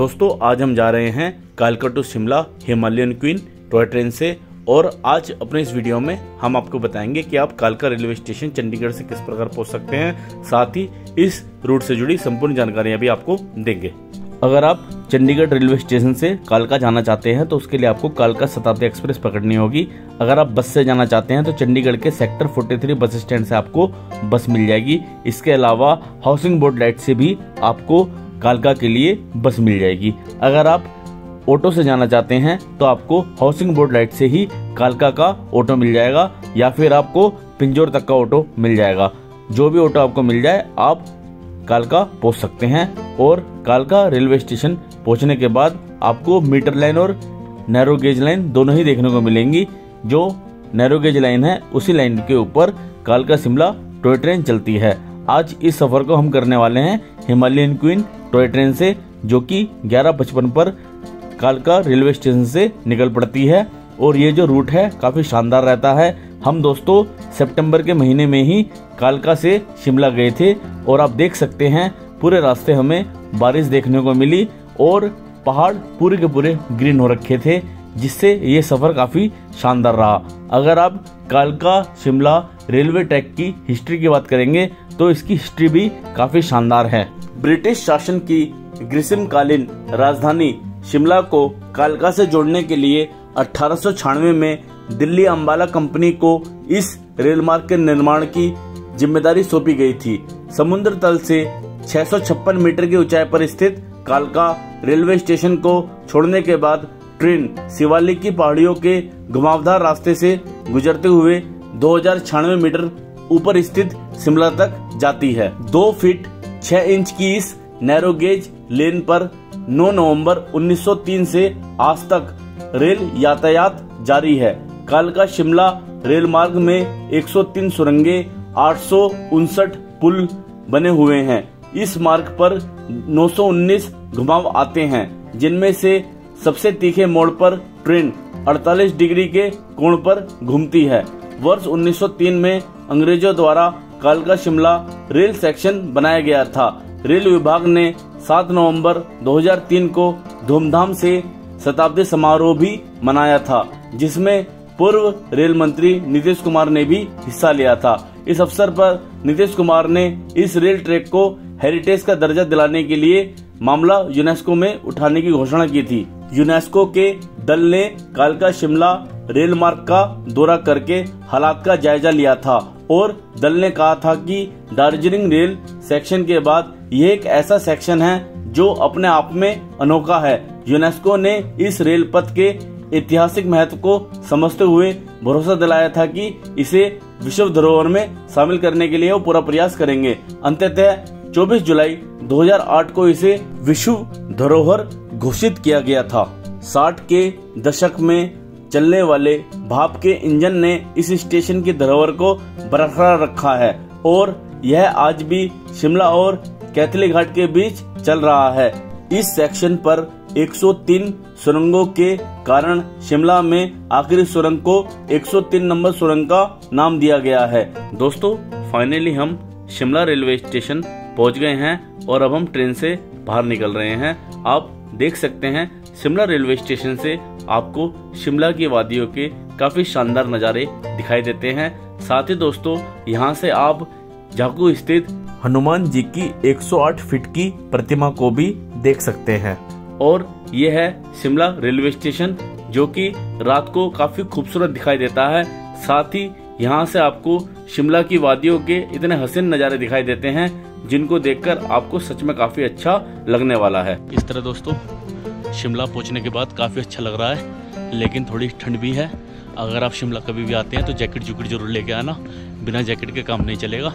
दोस्तों, आज हम जा रहे हैं कालका to Shimla Himalayan queen toy train से और आज अपने इस वीडियो में हम आपको बताएँगे कि आप कालका रेलवे स्टेशन चंडीगढ़ से किस प्रकार पहुँच सकते हैं, साथ ही इस रूट से जुड़ी संपूर्ण जानकारियाँ भी आपको देंगे। अगर आप चंडीगढ़ रेलवे स्टेशन से कालका जाना चाहते हैं तो उसके लिए आपको कालका शताब्दी एक्सप्रेस पकड़नी होगी। अगर आप बस से जाना चाहते हैं तो चंडीगढ़ के सेक्टर 43 बस स्टैंड से आपको बस मिल जाएगी। इसके अलावा हाउसिंग बोर्ड लाइट से भी आपको कालका के लिए बस मिल जाएगी। अगर आप ऑटो से जाना चाहते हैं तो आपको हाउसिंग बोर्ड लाइट से ही कालका का ऑटो मिल जाएगा, या फिर आपको पिंजोर तक का ऑटो मिल जाएगा। जो भी ऑटो आपको मिल जाए, आप कालका पहुँच सकते हैं और कालका रेलवे स्टेशन पहुँचने के बाद आपको मीटर लाइन और नैरो गेज लाइन दोनों ही देखने को मिलेंगी। जो नैरो गेज लाइन है, उसी लाइन के ऊपर कालका शिमला टॉय ट्रेन चलती है। आज इस सफ़र को हम करने वाले हैं हिमालयन क्वीन टॉय ट्रेन से, जो कि ग्यारह पचपन पर कालका रेलवे स्टेशन से निकल पड़ती है। और ये जो रूट है, काफ़ी शानदार रहता है। हम दोस्तों, सितंबर के महीने में ही कालका से शिमला गए थे और आप देख सकते हैं, पूरे रास्ते हमें बारिश देखने को मिली और पहाड़ पूरे के पूरे ग्रीन हो रखे थे, जिससे ये सफ़र काफ़ी शानदार रहा। अगर आप कालका, शिमला रेलवे ट्रैक की हिस्ट्री की बात करेंगे तो इसकी हिस्ट्री भी काफ़ी शानदार है। ब्रिटिश शासन की ग्रीष्मकालीन राजधानी शिमला को कालका से जोड़ने के लिए अठारह सौ छानवे में दिल्ली अम्बाला कंपनी को इस रेल मार्ग के निर्माण की ज़िम्मेदारी सौंपी गई थी। समुद्र तल से छह सौ छप्पन मीटर की ऊंचाई पर स्थित कालका रेलवे स्टेशन को छोड़ने के बाद ट्रेन शिवालिक की पहाड़ियों के घुमावदार रास्ते से गुजरते हुए दो हज़ार छानवे मीटर ऊपर स्थित शिमला तक जाती है। दो फीट छह इंच की इस नैरो गेज लेन पर 9 नवंबर 1903 से आज तक रेल यातायात जारी है। कालका शिमला रेल मार्ग में 103 सुरंगे, आठ सौ उनसठ पुल बने हुए हैं। इस मार्ग पर 919 घुमाव आते हैं, जिनमें से सबसे तीखे मोड़ पर ट्रेन 48 डिग्री के कोण पर घूमती है। वर्ष 1903 में अंग्रेज़ों द्वारा कालका शिमला रेल सेक्शन बनाया गया था। रेल विभाग ने 7 नवंबर 2003 को धूमधाम से शताब्दी समारोह भी मनाया था, जिसमें पूर्व रेल मंत्री नीतीश कुमार ने भी हिस्सा लिया था। इस अवसर पर नीतीश कुमार ने इस रेल ट्रैक को हेरिटेज का दर्जा दिलाने के लिए मामला यूनेस्को में उठाने की घोषणा की थी। यूनेस्को के दल ने कालका शिमला रेल मार्ग का दौरा करके हालात का जायजा लिया था। और दल ने कहा था कि दार्जिलिंग रेल सेक्शन के बाद यह एक ऐसा सेक्शन है जो अपने आप में अनोखा है। यूनेस्को ने इस रेल पथ के ऐतिहासिक महत्व को समझते हुए भरोसा दिलाया था कि इसे विश्व धरोहर में शामिल करने के लिए वो पूरा प्रयास करेंगे। अंततः 24 जुलाई 2008 को इसे विश्व धरोहर घोषित किया गया था। 60 के दशक में चलने वाले भाप के इंजन ने इस स्टेशन की धरोहर को बरकरार रखा है और यह आज भी शिमला और कैथली घाट के बीच चल रहा है। इस सेक्शन पर 103 सुरंगों के कारण शिमला में आखिरी सुरंग को 103 नंबर सुरंग का नाम दिया गया है। दोस्तों फाइनली हम शिमला रेलवे स्टेशन पहुँच गए हैं और अब हम ट्रेन से बाहर निकल रहे हैं। आप देख सकते हैं, शिमला रेलवे स्टेशन से आपको शिमला की वादियों के काफ़ी शानदार नज़ारे दिखाई देते हैं। साथ ही दोस्तों, यहाँ से आप जाकू स्थित हनुमान जी की 108 फीट की प्रतिमा को भी देख सकते हैं। और ये है शिमला रेलवे स्टेशन, जो कि रात को काफ़ी खूबसूरत दिखाई देता है। साथ ही यहाँ से आपको शिमला की वादियों के इतने हसीन नज़ारे दिखाई देते हैं, जिनको देखकर आपको सच में काफ़ी अच्छा लगने वाला है। इस तरह दोस्तों शिमला पहुँचने के बाद काफ़ी अच्छा लग रहा है, लेकिन थोड़ी ठंड भी है। अगर आप शिमला कभी भी आते हैं तो जैकेट जुकेट ज़रूर लेके आना, बिना जैकेट के काम नहीं चलेगा।